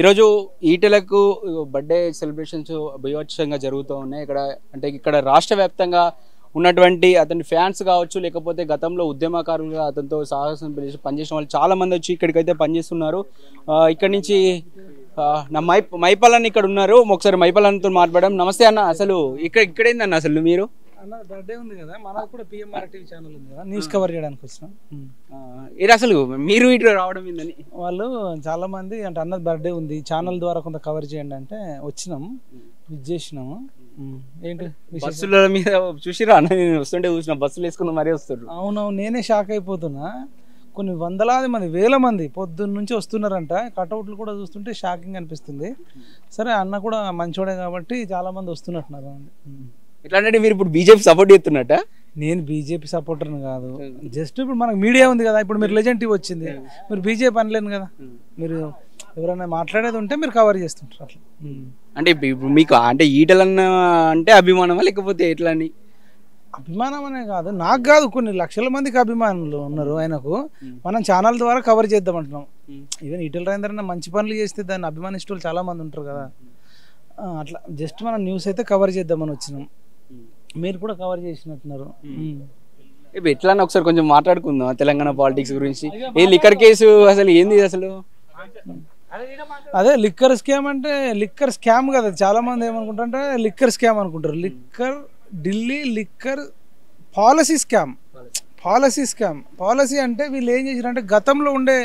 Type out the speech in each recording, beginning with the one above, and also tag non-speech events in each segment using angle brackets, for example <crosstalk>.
ఈరోజు ఈటెలకు birthday celebrations బీభత్సంగా జరుగుతూ ఉన్నాయి. ఇక్కడ అంటే ఇక్కడ రాష్ట్ర వ్యాప్తంగా ఉన్నటువంటి అతని ఫ్యాన్స్ కావచ్చు లేకపోతే గతంలో ఉద్యమకారులుగా అతనితో సాహసం పిలిచి పనిచేసిన వాళ్ళు చాలామంది వచ్చి ఇక్కడికైతే పనిచేస్తున్నారు. ఇక్కడి నుంచి నా మై మైపాలన్న ఇక్కడ ఉన్నారు. ఒకసారి మైపాలన్నతో మాట్లాడడం నమస్తే అన్న అసలు ఇక్కడ ఇక్కడేందన్న అసలు మీరు? అన్న బర్త్డే ఉంది కదా మనకు కూడా పిఎంఆర్ టీవీ ఛానల్ ఉంది కదా న్యూస్ కవర్ చేయడానికి వచ్చినాం. ఇది అసలు మీరు ఇటు రావడం ఏందని? వాళ్ళు చాలా మంది అంటే అన్నది బర్త్డే ఉంది ఛానల్ ద్వారా కొంత కవర్ చేయండి అంటే వచ్చినాం ఇది చేసినాము. ఏంటి? బస్సుల మీద చూసిరా అన్న నేను వస్తుంటే చూసిన బస్సులు వేసుకుని మరీ వస్తారు అవునవును నేనే షాక్ అయిపోతున్నా. కొన్ని వందలాది మంది వేల మంది పొద్దున్న నుంచి వస్తున్నారంట కటౌట్లు కూడా చూస్తుంటే షాకింగ్ అనిపిస్తుంది. సరే అన్న కూడా మంచోడే కాబట్టి చాలా మంది వస్తున్నట్టున్నారు. ఎట్లా అంటే మీరు ఇప్పుడు బీజేపీ సపోర్ట్ చేస్తున్నట్ట? నేను బీజేపీ సపోర్టర్ని కాదు. జస్ట్ ఇప్పుడు మనకు మీడియా ఉంది కదా ఇప్పుడు మీరు లెజెండ్ టీవీ వచ్చింది. మీరు బీజేపీ అనలేను కదా. మీరు ఎవరైనా మాట్లాడేది ఉంటే మీరు కవర్ చేస్తుంటారు అట్లా. ఉమ్. అంటే ఇప్పుడు మీకు అంటే ఈటలన్న అంటే అభిమానమా లేకపోతే ఎట్లా అని అభిమానం అనే కాదు. నాకు కాదు కొన్ని లక్షల మందికి అభిమానులు ఉన్నారు ఆయనకు. మనం ఛానల్ ద్వారా కవర్ చేద్దాం అంటున్నాం. ఈవెన్ ఈటల రాజేందర్ మంచి పనులు చేస్తే దాన్ని అభిమానిస్తులు చాలా మంది ఉంటారు కదా. అట్లా. జస్ట్ మనం న్యూస్ అయితే కవర్ చేద్దామని వచ్చినాం. మీరు కూడా కవర్ చేసినట్టున్నారు. ఎట్లా ఒకసారి కొంచెం మాట్లాడుకుందాం తెలంగాణ పాలిటిక్స్ గురించి. ఏ లిక్కర్ కేసు అసలు ఏంది అసలు? అదే లిక్కర్ స్కామ్ అంటే లిక్కర్ స్కామ్ కదా. చాలా మంది ఏమనుకుంటారంటే లిక్కర్ స్కామ్ అనుకుంటారు. Liquor Delhi liquor policy scam policy scam policy అంటే వీళ్ళు ఏం చేశారంటే గతంలో ఉండే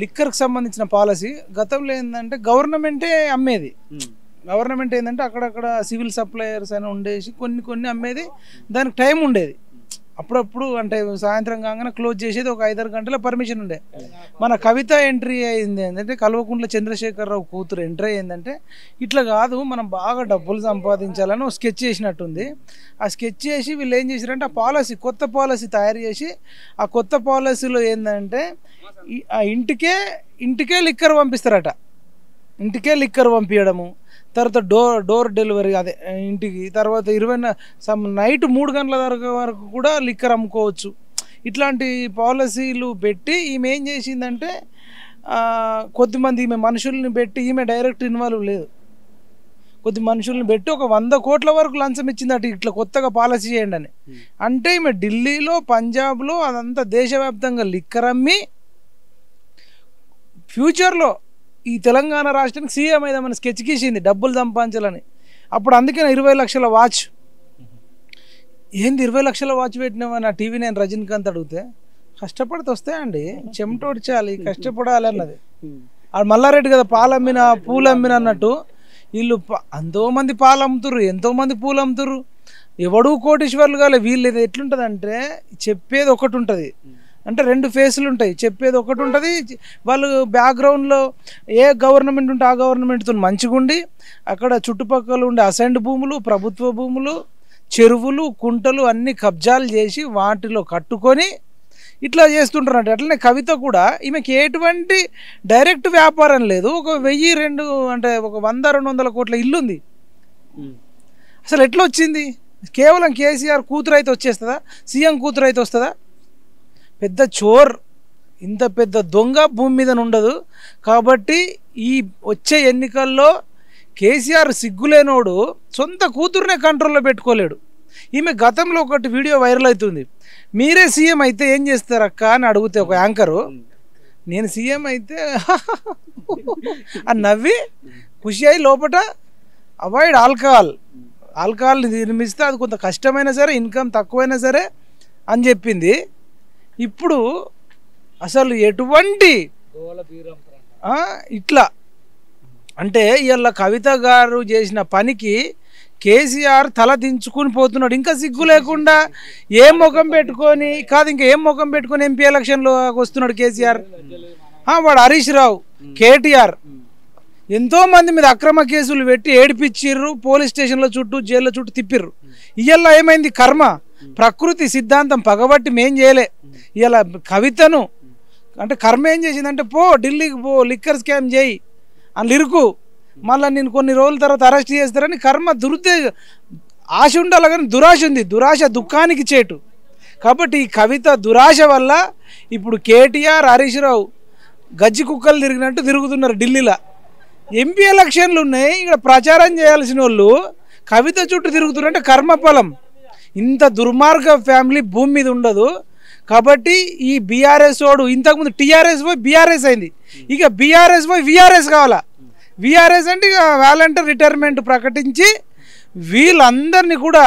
లిక్కర్కి సంబంధించిన పాలసీ గతంలో ఏంటంటే గవర్నమెంటే అమ్మేది. గవర్నమెంట్ ఏంటంటే అక్కడక్కడ సివిల్ సప్లయర్స్ అని ఉండేసి కొన్ని కొన్ని అమ్మేది దానికి టైం ఉండేది. అప్పుడప్పుడు అంటే సాయంత్రం కాగానే క్లోజ్ చేసేది ఒక ఐదారు గంటల పర్మిషన్ ఉండే. మన కవిత ఎంట్రీ అయింది ఏంటంటే కల్వకుంట్ల చంద్రశేఖరరావు కూతురు ఎంట్రీ అయిందంటే ఇట్లా కాదు మనం బాగా డబ్బులు సంపాదించాలని ఒక స్కెచ్ చేసినట్టుంది. ఆ స్కెచ్ చేసి వీళ్ళు ఏం చేశారంటే ఆ పాలసీ కొత్త పాలసీ తయారు చేసి ఆ కొత్త పాలసీలో ఏంటంటే ఆ ఇంటికే ఇంటికే లిక్కర్ పంపిస్తారట. ఇంటికే లిక్కర్ పంపించడము తర్వాత డోర్ డోర్ డెలివరీ అదే ఇంటికి. తర్వాత ఇరవై సమ్ నైట్ మూడు గంటల వరకు వరకు కూడా లిక్కర్ అమ్ముకోవచ్చు. ఇట్లాంటి పాలసీలు పెట్టి ఈమె ఏం చేసిందంటే కొద్దిమంది ఈమె మనుషుల్ని పెట్టి ఈమె డైరెక్ట్ ఇన్వాల్వ్ లేదు. కొద్ది మనుషుల్ని పెట్టి ఒక వంద కోట్ల వరకు లంచం ఇచ్చిందట ఇట్లా కొత్తగా పాలసీ చేయండి అని. అంటే ఈమె ఢిల్లీలో పంజాబ్లో అదంతా దేశవ్యాప్తంగా లిక్కర్ అమ్మి ఫ్యూచర్లో ఈ తెలంగాణ రాష్ట్రానికి సీఎం అయిదామని స్కెచ్ గీసింది డబ్బులు సంపాదించాలని. అప్పుడు అందుకే ఇరవై లక్షల వాచ్. ఏంది ఇరవై లక్షల వాచ్ పెట్టినామని ఆ టీవీ నేను రజనీకాంత్ అడిగితే కష్టపడితే వస్తాయండి చెమటోడ్చాలి కష్టపడాలి అన్నది. ఆడు మల్లారెడ్డి కదా పాలు అమ్మిన పూలు అమ్మిన అన్నట్టు వీళ్ళు ప- పాలు అమ్ముతుర్రు ఎంతో మంది పూలు అమ్ముతుర్రు ఎవడు కోటీశ్వర్లు కాలే వీళ్ళు ఎట్లుంటుంది అంటే చెప్పేది ఒకటి ఉంటుంది. అంటే రెండు ఫేసులు ఉంటాయి. చెప్పేది ఒకటి ఉంటుంది వాళ్ళు బ్యాక్గ్రౌండ్లో ఏ గవర్నమెంట్ ఉంటే ఆ గవర్నమెంట్తో మంచిగుండి అక్కడ చుట్టుపక్కల ఉండే అసైన్డ్ భూములు ప్రభుత్వ భూములు చెరువులు కుంటలు అన్ని కబ్జాలు చేసి వాటిలో కట్టుకొని ఇట్లా చేస్తుంటారంట అట్లనే కవిత కూడా ఈమెకి ఎటువంటి డైరెక్ట్ వ్యాపారం లేదు. ఒక వెయ్యి రెండు అంటే ఒక వంద రెండు వందల కోట్ల ఇల్లు ఉంది. అసలు ఎట్లా వచ్చింది? కేవలం కేసీఆర్ కూతురు అయితే వచ్చేస్తుందా? సీఎం కూతురు అయితే వస్తుందా? పెద్ద చోర్ ఇంత పెద్ద దొంగ భూమి మీద ఉండదు కాబట్టి ఈ వచ్చే ఎన్నికల్లో కేసీఆర్ సిగ్గులేనోడు సొంత కూతురునే కంట్రోల్లో పెట్టుకోలేడు. ఈమె గతంలో ఒకటి వీడియో వైరల్ అవుతుంది. మీరే సీఎం అయితే ఏం చేస్తారక్క అని అడిగితే ఒక యాంకరు. నేను సీఎం అయితే <laughs> అని నవ్వి ఖుషి అయి లోపట అవాయిడ్ ఆల్కహాల్. ఆల్కహాల్ నిర్మిస్తే అది కొంత కష్టమైనా సరే ఇన్కమ్ తక్కువైనా సరే అని చెప్పింది. ఇప్పుడు అసలు ఎటువంటి ఇట్లా. అంటే ఇవాళ కవిత గారు చేసిన పనికి కేసీఆర్ తల దించుకుని పోతున్నాడు. ఇంకా సిగ్గు లేకుండా ఏం ముఖం పెట్టుకొని కాదు ఇంకా ఏం ముఖం పెట్టుకొని ఎంపీ ఎలక్షన్లో వస్తున్నాడు కేసీఆర్? వాడు హరీష్ రావు కేటీఆర్. ఎంతో మంది మీద అక్రమ కేసులు పెట్టి ఏడిపించిర్రు పోలీస్ స్టేషన్ల చుట్టూ జైళ్ళ చుట్టూ తిప్పిర్రు. ఇవాళ ఏమైంది? కర్మ. ప్రకృతి సిద్ధాంతం పగబట్టి మేం చేయలే. ఇలా కవితను అంటే కర్మ ఏం చేసిందంటే పో ఢిల్లీకి పో లిక్కర్ స్కామ్ చేయి అని ఇరుకు మళ్ళీ నేను కొన్ని రోజుల తర్వాత అరెస్ట్ చేస్తారని కర్మ దురుద్దేశ ఆశ ఉండాలి కానీ దురాశ ఉంది. దురాశ దుఃఖానికి చేటు. కాబట్టి ఈ కవిత దురాశ వల్ల ఇప్పుడు కేటీఆర్ హరీష్ రావు గజ్జి కుక్కలు తిరిగినట్టు తిరుగుతున్నారు ఢిల్లీలో. ఎంపీ ఎలక్షన్లు ఉన్నాయి ఇక్కడ ప్రచారం చేయాల్సిన వాళ్ళు కవిత చుట్టూ తిరుగుతున్నారంటే కర్మఫలం. ఇంత దుర్మార్గ ఫ్యామిలీ భూమి మీద ఉండదు. కాబట్టి ఈ బీఆర్ఎస్ వాడు ఇంతకుముందు టీఆర్ఎస్ పోయి బీఆర్ఎస్ అయింది. ఇక బీఆర్ఎస్ పోయి విఆర్ఎస్ కావాలా? విఆర్ఎస్ అంటే ఇక వాలంటీర్ రిటైర్మెంట్ ప్రకటించి వీళ్ళందరినీ కూడా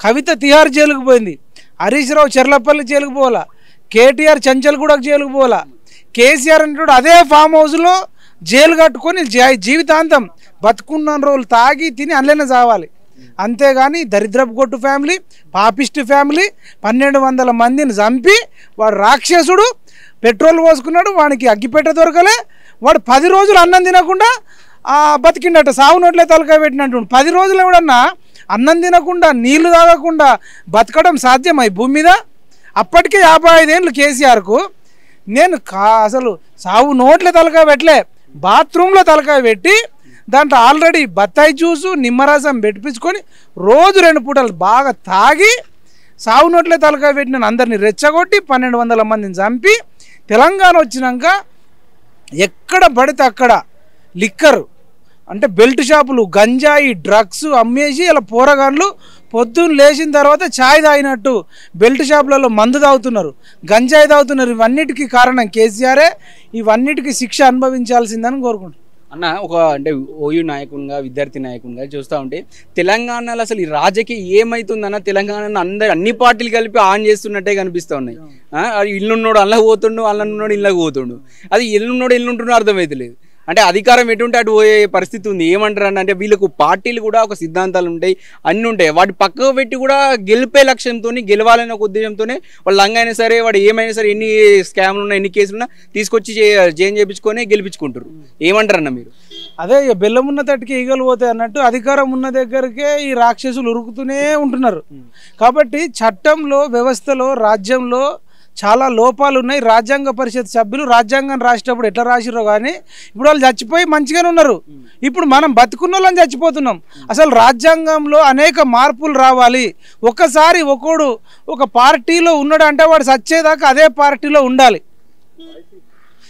కవిత తిహార్ జైలుకు పోయింది. హరీష్ రావు చెర్లపల్లి జైలుకు పోవాలా? కేటీఆర్ చంచల్గూడకు జైలుకు పోవాలా? కేసీఆర్ అంటే అదే ఫామ్ హౌస్లో జైలు కట్టుకొని జీవితాంతం బతుకున్న రోజులు తాగి తిని అనలేనే చావాలి. అంతేగాని దరిద్రపు కొట్టు ఫ్యామిలీ పాపిస్ట్ ఫ్యామిలీ పన్నెండు వందల మందిని చంపి వాడు రాక్షసుడు పెట్రోల్ పోసుకున్నాడు వానికి అగ్గిపెట్ట దొరకలే వాడు పది రోజులు అన్నం తినకుండా బతికిండట సాగు నోట్లే తలకాయ పెట్టినట్టు పది రోజులు ఎవడన్నా అన్నం తినకుండా నీళ్ళు తాగకుండా బతకడం సాధ్యమై భూమి మీద? అప్పటికే యాభై ఐదేళ్ళు కేసీఆర్కు. నేను కా అసలు సాగు నోట్లే తలకాయ పెట్టలే బాత్రూంలో తలకాయ పెట్టి దాంట్లో ఆల్రెడీ బత్తాయి జ్యూసు నిమ్మరసం పెట్టించుకొని రోజు రెండు పూటలు బాగా తాగి సాగు నోట్లే తలకాయ పెట్టిన అందరిని రెచ్చగొట్టి పన్నెండు వందల మందిని చంపి తెలంగాణ వచ్చినాక ఎక్కడ పడితే అక్కడ లిక్కరు అంటే బెల్ట్ షాపులు గంజాయి డ్రగ్స్ అమ్మేసి ఇలా పోరగాళ్ళు పొద్దున్న లేచిన తర్వాత ఛాయ్ తాగినట్టు బెల్ట్ షాపులలో మందు తాగుతున్నారు. గంజాయి తాగుతున్నారు. ఇవన్నిటికీ కారణం కేసీఆరే. ఇవన్నిటికీ శిక్ష అనుభవించాల్సిందని కోరుకుంటున్నాను అన్న ఒక అంటే ఓయూ నాయకునిగా విద్యార్థి నాయకునిగా చూస్తూ ఉంటే తెలంగాణలో అసలు ఈ రాజకీయం ఏమైతుందన్న తెలంగాణను అందరు అన్ని పార్టీలు కలిపి ఆన్ చేస్తున్నట్టే కనిపిస్తూ ఉన్నాయి. ఇల్లున్నోడు అల్ల పోతుండు అల్లనున్నోడు ఇళ్ళకి పోతుండు. అది ఇల్లున్నోడు ఇల్లుంటున్నాడు అర్థమైతలేదు. అంటే అధికారం ఎటుంటే అటు పోయే పరిస్థితి ఉంది. ఏమంటారు అన్న అంటే వీళ్ళకు పార్టీలు కూడా ఒక సిద్ధాంతాలు ఉంటాయి అన్నీ ఉంటాయి. వాటి పక్కకు పెట్టి కూడా గెలిపే లక్ష్యంతో గెలవాలనే ఒక ఉద్దేశంతోనే వాళ్ళు లంగైనా సరే వాడు ఏమైనా సరే ఎన్ని స్కామ్లు ఉన్నా ఎన్ని కేసులు ఉన్నా తీసుకొచ్చి జైన్ చేయించుకొని గెలిపించుకుంటారు ఏమంటారు అన్న మీరు? అదే ఇక బెల్లం ఉన్న తట్టుకి ఈగలు పోతాయి అన్నట్టు అధికారం ఉన్న దగ్గరికే ఈ రాక్షసులు ఉరుకుతూనే ఉంటున్నారు. కాబట్టి చట్టంలో వ్యవస్థలో రాజ్యంలో చాలా లోపాలు ఉన్నాయి. రాజ్యాంగ పరిషత్ సభ్యులు రాజ్యాంగం రాసేటప్పుడు ఎట్లా రాసిరో కానీ ఇప్పుడు వాళ్ళు చచ్చిపోయి మంచిగానే ఉన్నారు. ఇప్పుడు మనం బతుకున్న వాళ్ళని చచ్చిపోతున్నాం. అసలు రాజ్యాంగంలో అనేక మార్పులు రావాలి. ఒకసారి ఒకడు ఒక పార్టీలో ఉన్నాడు అంటే వాడు చచ్చేదాకా అదే పార్టీలో ఉండాలి.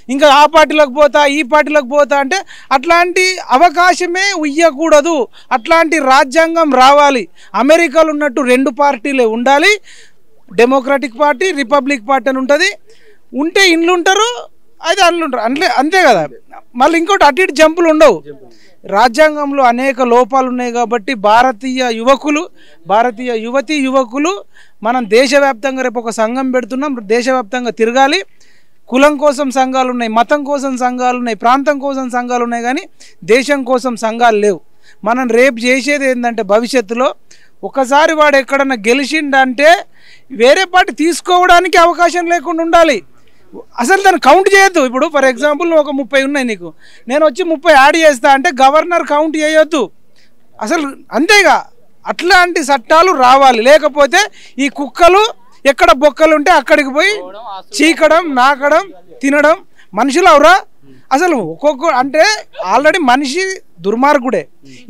ఇంకా ఆ పార్టీలోకి పోతా ఈ పార్టీలోకి పోతా అంటే అట్లాంటి అవకాశమే ఉయ్యకూడదు. అట్లాంటి రాజ్యాంగం రావాలి. అమెరికాలో ఉన్నట్టు రెండు పార్టీలే ఉండాలి. డెమోక్రాటిక్ పార్టీ రిపబ్లిక్ పార్టీ అని ఉంటుంది. ఉంటే ఇండ్లు ఉంటారు అది అండ్లుంటారు ఉంటారు. అంటే అంతే కదా. మళ్ళీ ఇంకోటి అటు ఇటు జంపులు ఉండవు. రాజ్యాంగంలో అనేక లోపాలు ఉన్నాయి కాబట్టి భారతీయ యువకులు భారతీయ యువతి యువకులు మనం దేశవ్యాప్తంగా రేపు ఒక సంఘం పెడుతున్నాం దేశవ్యాప్తంగా తిరగాలి. కులం కోసం సంఘాలు ఉన్నాయి మతం కోసం సంఘాలు ఉన్నాయి ప్రాంతం కోసం సంఘాలు ఉన్నాయి కానీ దేశం కోసం సంఘాలు లేవు. మనం రేపు చేసేది ఏంటంటే భవిష్యత్తులో ఒకసారి వాడు ఎక్కడన్నా గెలిచిండంటే వేరే పార్టీ తీసుకోవడానికి అవకాశం లేకుండా ఉండాలి. అసలు దాన్ని కౌంట్ చేయొద్దు. ఇప్పుడు ఫర్ ఎగ్జాంపుల్ నువ్వు ఒక ముప్పై ఉన్నాయి నీకు. నేను వచ్చి ముప్పై యాడ్ చేస్తా అంటే గవర్నర్ కౌంట్ చేయొద్దు. అసలు అంతేగా. అట్లాంటి చట్టాలు రావాలి. లేకపోతే ఈ కుక్కలు ఎక్కడ బొక్కలు ఉంటే అక్కడికి పోయి చీకడం నాకడం తినడం మనుషులు అవరా? అసలు ఒక్కొక్క అంటే ఆల్రెడీ మనిషి దుర్మార్గుడే.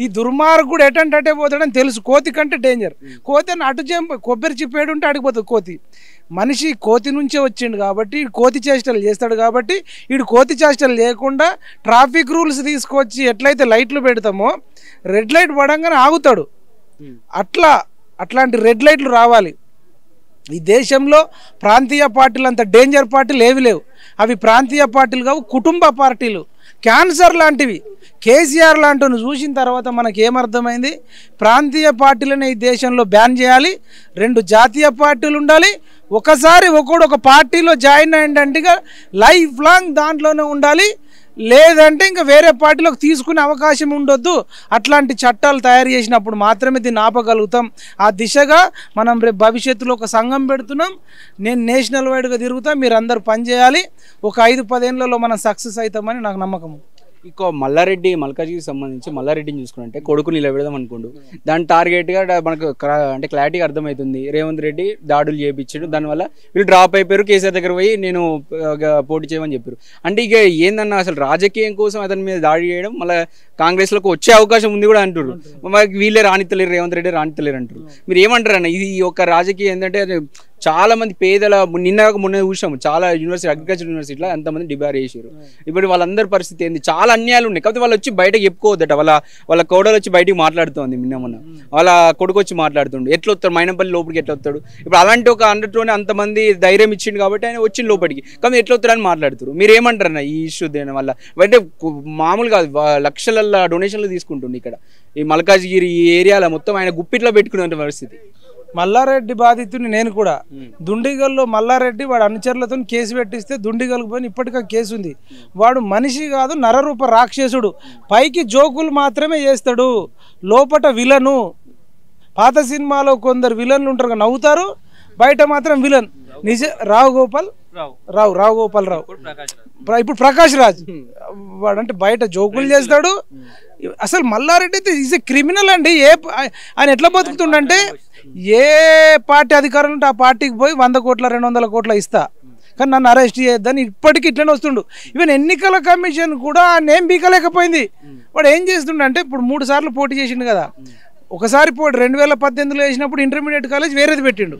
ఈ దుర్మార్గుడు ఎటంటే అటే పోతాడని తెలుసు. కోతి కంటే డేంజర్ కోతి అని అటు చెంప కొబ్బరి చిప్పేడు ఉంటే అడిగిపోతుంది కోతి. మనిషి కోతి నుంచే వచ్చిండు కాబట్టి కోతి చేష్టలు చేస్తాడు కాబట్టి వీడు కోతి చేష్టలు లేకుండా ట్రాఫిక్ రూల్స్ తీసుకొచ్చి ఎట్లయితే లైట్లు పెడతామో రెడ్ లైట్ పడంగానే ఆగుతాడు. అట్లా అట్లాంటి రెడ్ లైట్లు రావాలి. ఈ దేశంలో ప్రాంతీయ పార్టీలు అంత డేంజర్ పార్టీలు ఏవి లేవు. అవి ప్రాంతీయ పార్టీలు కావు కుటుంబ పార్టీలు. క్యాన్సర్ లాంటివి. కేసీఆర్ లాంటివి చూసిన తర్వాత మనకు ఏమర్థమైంది? ప్రాంతీయ పార్టీలను ఈ దేశంలో బ్యాన్ చేయాలి. రెండు జాతీయ పార్టీలు ఉండాలి. ఒకసారి ఒకడు ఒక పార్టీలో జాయిన్ అయ్యిందంటే లైఫ్ లాంగ్ దాంట్లోనే ఉండాలి. లేదంటే ఇంకా వేరే పార్టీలోకి తీసుకునే అవకాశం ఉండొద్దు. అట్లాంటి చట్టాలు తయారు చేసినప్పుడు మాత్రమే దీన్ని ఆపగలుగుతాం. ఆ దిశగా మనం రేపు భవిష్యత్తులో ఒక సంఘం పెడుతున్నాం. నేను నేషనల్ వైడ్గా తిరుగుతా మీరు అందరు పనిచేయాలి. ఒక ఐదు పదేళ్ళలో మనం సక్సెస్ అవుతామని నాకు నమ్మకం. ఇంకో మల్లారెడ్డి మల్కాజ్కి సంబంధించి మల్లారెడ్డిని చూసుకుంటే కొడుకు నిలబెడదాం అనుకోండు. దాని టార్గెట్గా మనకు అంటే క్లారిటీగా అర్థమవుతుంది. రేవంత్ రెడ్డి దాడులు చేయించాడు దానివల్ల వీళ్ళు డ్రాప్ అయిపోయారు. కేసీఆర్ దగ్గర పోయి నేను పోటీ చేయమని చెప్పారు. అంటే ఇక ఏందన్నా అసలు రాజకీయం కోసం అతని మీద దాడి చేయడం మళ్ళీ కాంగ్రెస్లోకి వచ్చే అవకాశం ఉంది కూడా అంటారు వీళ్ళే రాణిత్తలేరు రేవంత్ రెడ్డి రాణిత్తలేరు అంటారు మీరు ఏమంటారు అన్న ఇది ఒక రాజకీయం ఏంటంటే అది చాలా మంది పేదల నిన్న మొన్న చూసాము చాలా యూనివర్సిటీ అగ్రికల్చర్ యూనివర్సిటీలో ఎంతమంది డిబార్ చేసారు ఇప్పుడు వాళ్ళందరి పరిస్థితి ఏంది? చాలా అన్యాయాలు ఉన్నాయి. కాకపోతే వాళ్ళు వచ్చి బయటకు చెప్పుకోవద్దట. వాళ్ళ వాళ్ళ కోడలు వచ్చి బయటికి మాట్లాడుతోంది నిన్న మొన్న. వాళ్ళ కొడుకు వచ్చి మాట్లాడుతుండు. ఎట్లా వస్తాడు? మైనంపల్లి లోపలికి ఎట్లా వస్తాడు? ఇప్పుడు అలాంటి ఒక అండర్లోనే అంతమంది ధైర్యం ఇచ్చిండు కాబట్టి ఆయన వచ్చిండు లోపలికి. కానీ ఎట్లా వస్తాడని మాట్లాడుతారు మీరు ఏమంటారు అన్న ఈ ఇష్యూ దేని వల్ల? అంటే కు- మామూలు కాదు. వా- లక్షల డొనేషన్లు తీసుకుంటుండు ఇక్కడ. ఈ మల్కాజ్గిరి ఈ ఏరియాలో మొత్తం ఆయన గుప్పిట్లో పెట్టుకునే పరిస్థితి. మల్లారెడ్డి బాధితుని నేను కూడా. దుండిగల్లో మల్లారెడ్డి వాడు అనుచరులతో కేసు పెట్టిస్తే దుండిగల్కి పోయి ఇప్పటికే కేసు ఉంది. వాడు మనిషి కాదు నరరూప రాక్షసుడు. పైకి జోకులు మాత్రమే చేస్తాడు. లోపట విలను. పాత సినిమాలో కొందరు విలన్లు ఉంటారు నవ్వుతారు. బయట మాత్రం విలన్. నిజ రావు గోపాల్? రావు. రావు గోపాల్ రావు. ఇప్పుడు ప్రకాష్ రాజ్. వాడంటే బయట జోకులు చేస్తాడు. అసలు మల్లారెడ్డి అయితే ఈజ్ ఎ క్రిమినల్ అండి. ఏ ఆయన ఎట్లా బతుకుతుండంటే ఏ పార్టీ అధికారులు ఉంటే ఆ పార్టీకి పోయి వంద కోట్ల రెండు వందల కోట్ల ఇస్తా. కానీ నన్ను అరెస్ట్ చేయొద్దని ఇప్పటికీ ఇట్లనే వస్తుండు. ఈవెన్ ఎన్నికల కమిషన్ కూడా నేమ్ బీకలేకపోయింది. వాడు ఏం చేస్తుండంటే ఇప్పుడు మూడు సార్లు పోటీ చేసిండు కదా. ఒకసారి పోటీ రెండు వేల పద్దెనిమిదిలో వేసినప్పుడు ఇంటర్మీడియట్ కాలేజ్ వేరేది పెట్టిండు.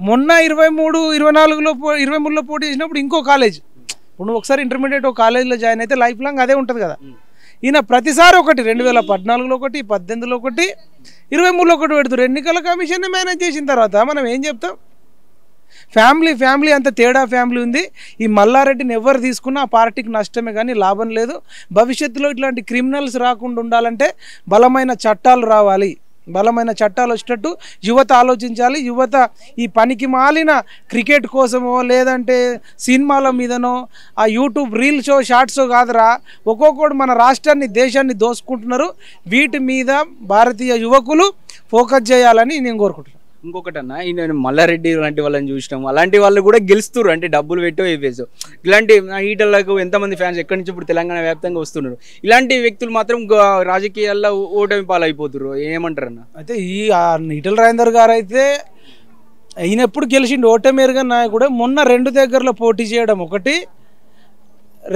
మొన్న ఇరవై మూడు ఇరవై నాలుగులో పో- ఇరవై మూడులో పోటీ చేసినప్పుడు ఇంకో కాలేజ్. ఇప్పుడు నువ్వు ఒకసారి ఇంటర్మీడియట్ ఒక కాలేజ్లో జాయిన్ అయితే లైఫ్ లాంగ్ అదే ఉంటుంది కదా. ఈయన ప్రతిసారి ఒకటి రెండు వేల పద్నాలుగులో ఒకటి పద్దెనిమిదిలో ఒకటి ఇరవై మూడులో ఒకటి పెడుతురు ఎన్నికల కమిషన్ మేనేజ్ చేసిన తర్వాత మనం ఏం చెప్తాం? ఫ్యామిలీ ఫ్యామిలీ అంత తేడా ఫ్యామిలీ ఉంది. ఈ మల్లారెడ్డిని ఎవరు తీసుకున్నా ఆ పార్టీకి నష్టమే కానీ లాభం లేదు. భవిష్యత్తులో ఇట్లాంటి క్రిమినల్స్ రాకుండా ఉండాలంటే బలమైన చట్టాలు రావాలి. బలమైన చట్టాలు వచ్చేటట్టు యువత ఆలోచించాలి. యువత ఈ పనికి మాలిన క్రికెట్ కోసమో లేదంటే సినిమాల మీదనో ఆ యూట్యూబ్ రీల్సో షార్ట్సో షార్ట్స్ కాదురా ఒక్కొక్కడు మన రాష్ట్రాన్ని దేశాన్ని దోసుకుంటున్నారు వీటి మీద భారతీయ యువకులు ఫోకస్ చేయాలని నేను కోరుకుంటున్నాను. ఇంకొకటి అన్న ఈ నేను మల్లారెడ్డి లాంటి వాళ్ళని చూసినాం. అలాంటి వాళ్ళు కూడా గెలుస్తారు అంటే డబ్బులు పెట్టో వేపేసు ఇలాంటి ఈటలకు ఎంతమంది ఫ్యాన్స్ ఎక్కడి నుంచి ఇప్పుడు తెలంగాణ వ్యాప్తంగా వస్తున్నారు? ఇలాంటి వ్యక్తులు మాత్రం రాజకీయాల్లో ఓటమి పాలైపోతున్నారు ఏమంటారు అన్న అయితే ఈ ఈటల రాజేందర్ గారు అయితే ఈయన ఎప్పుడు గెలిచిండు ఓటమేరుగా నాయకుడే. మొన్న రెండు దగ్గరలో పోటీ చేయడం ఒకటి.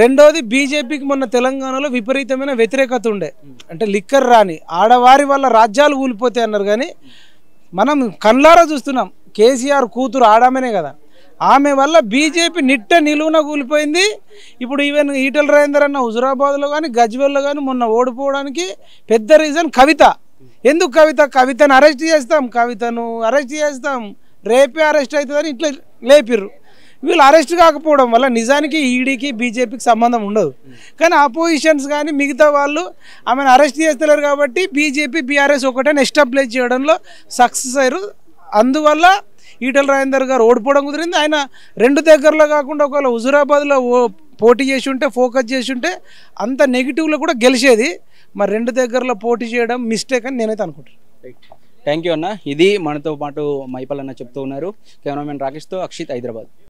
రెండోది బీజేపీకి మొన్న తెలంగాణలో విపరీతమైన వ్యతిరేకత ఉండే. అంటే లిక్కర్ రాని ఆడవారి వల్ల రాజ్యాలు కూలిపోతాయి అన్నారు కానీ మనం కళ్ళారా చూస్తున్నాం. కేసీఆర్ కూతురు ఆడామనే కదా. ఆమె వల్ల బీజేపీ నిట్ట నిలువున కూలిపోయింది. ఇప్పుడు ఈవెన్ ఈటల రాజేందర్ అన్న హుజురాబాద్లో కానీ గజ్వెల్లో కానీ మొన్న ఓడిపోవడానికి పెద్ద రీజన్ కవిత. ఎందుకు కవిత? కవితను అరెస్ట్ చేస్తాం. కవితను అరెస్ట్ చేస్తాం. రేపే అరెస్ట్ అవుతుందని ఇట్లా లేపిర్రు. వీళ్ళు అరెస్ట్ కాకపోవడం వల్ల నిజానికి ఈడీకి బీజేపీకి సంబంధం ఉండదు. కానీ అపోజిషన్స్ కానీ మిగతా వాళ్ళు ఆమెను అరెస్ట్ చేస్తలేరు కాబట్టి బీజేపీ బీఆర్ఎస్ ఒకటే ఎస్టాబ్లిష్ చేయడంలో సక్సెస్ అయ్యారు. అందువల్ల ఈటల రాజేందర్ గారు ఓడిపోవడం కుదిరింది. ఆయన రెండు దగ్గరలో కాకుండా ఒకవేళ హుజురాబాద్లో పోటీ చేసి ఉంటే ఫోకస్ చేసి ఉంటే అంత నెగిటివ్లో కూడా గెలిచేది. మరి రెండు దగ్గరలో పోటీ చేయడం మిస్టేక్ అని నేనైతే అనుకుంటున్నాను థ్యాంక్ యూ అన్న. ఇది మనతో పాటు మైపల్ అన్న చెప్తూ ఉన్నారు. కెమెరామెన్ రాకేష్తో అక్షిత్ హైదరాబాద్.